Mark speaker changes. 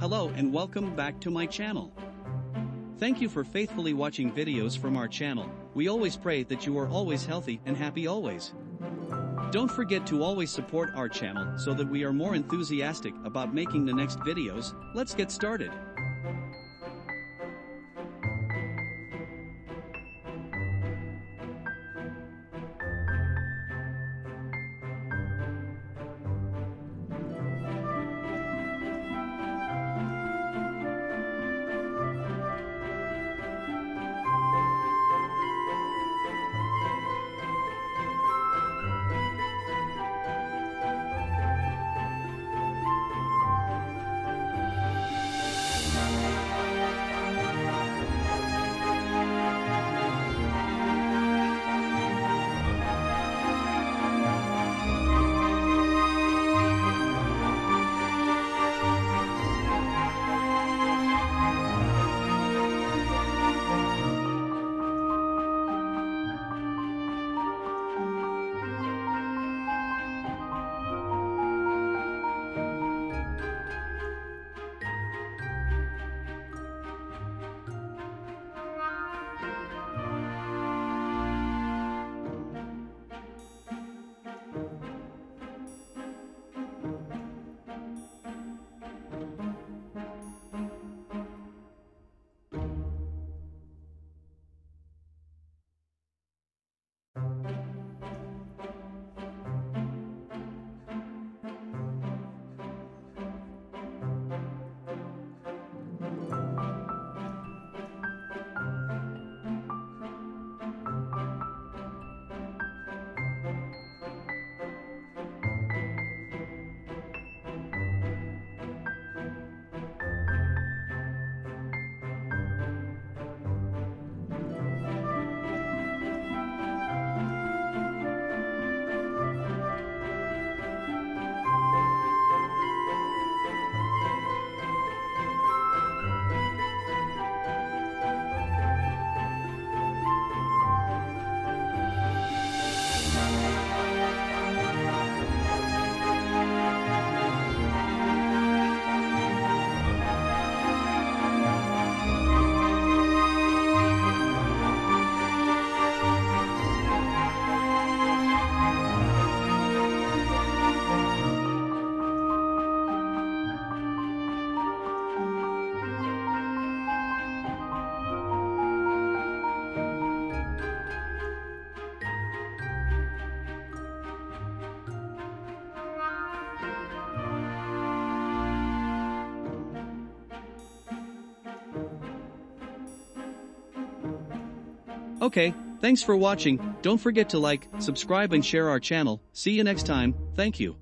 Speaker 1: Hello and welcome back to my channel. Thank you for faithfully watching videos from our channel. We always pray that you are always healthy and happy always. Don't forget to always support our channel so that we are more enthusiastic about making the next videos. Let's get started. Okay, thanks for watching, don't forget to like, subscribe and share our channel, see you next time, thank you.